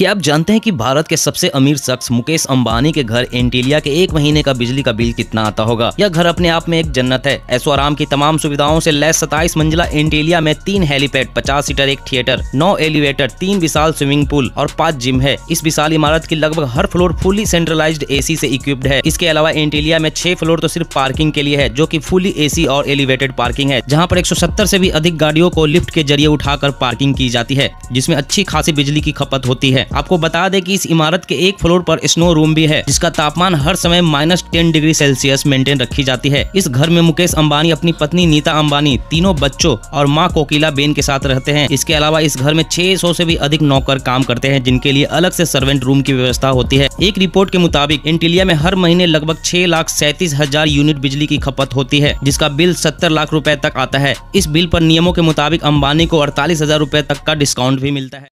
क्या आप जानते हैं कि भारत के सबसे अमीर शख्स मुकेश अंबानी के घर एंटीलिया के एक महीने का बिजली का बिल कितना आता होगा? यह घर अपने आप में एक जन्नत है। ऐसो आराम की तमाम सुविधाओं से लैस सताइस मंजिला एंटीलिया में तीन हेलीपैड, पचास सीटर एक थिएटर, नौ एलिवेटर, तीन विशाल स्विमिंग पूल और पाँच जिम है। इस विशाल इमारत की लगभग हर फ्लोर फुली सेंट्रलाइज्ड एसी से इक्विप्ड है। इसके अलावा एंटीलिया में छह फ्लोर तो सिर्फ़ पार्किंग के लिए है, जो की फुली एसी और एलिवेटेड पार्किंग है, जहाँ पर एक से भी अधिक गाड़ियों को लिफ्ट के ज़रिए उठाकर पार्किंग की जाती है, जिसमें अच्छी खासी बिजली की खपत होती है। आपको बता दें कि इस इमारत के एक फ्लोर पर स्नो रूम भी है, जिसका तापमान हर समय minus ten degree Celsius maintain रखी जाती है। इस घर में मुकेश अंबानी, अपनी पत्नी नीता अंबानी, तीनों बच्चों और माँ कोकिला बेन के साथ रहते हैं। इसके अलावा इस घर में 600 से भी अधिक नौकर काम करते हैं, जिनके लिए अलग से सर्वेंट रूम की व्यवस्था होती है। एक रिपोर्ट के मुताबिक, इंटीलिया में हर महीने लगभग छह लाख सैतीस हज़ार यूनिट बिजली की खपत होती है, जिसका बिल सत्तर लाख रूपए तक आता है। इस बिल पर नियमों के मुताबिक अंबानी को अड़तालीस हज़ार रूपए तक का डिस्काउंट भी मिलता है।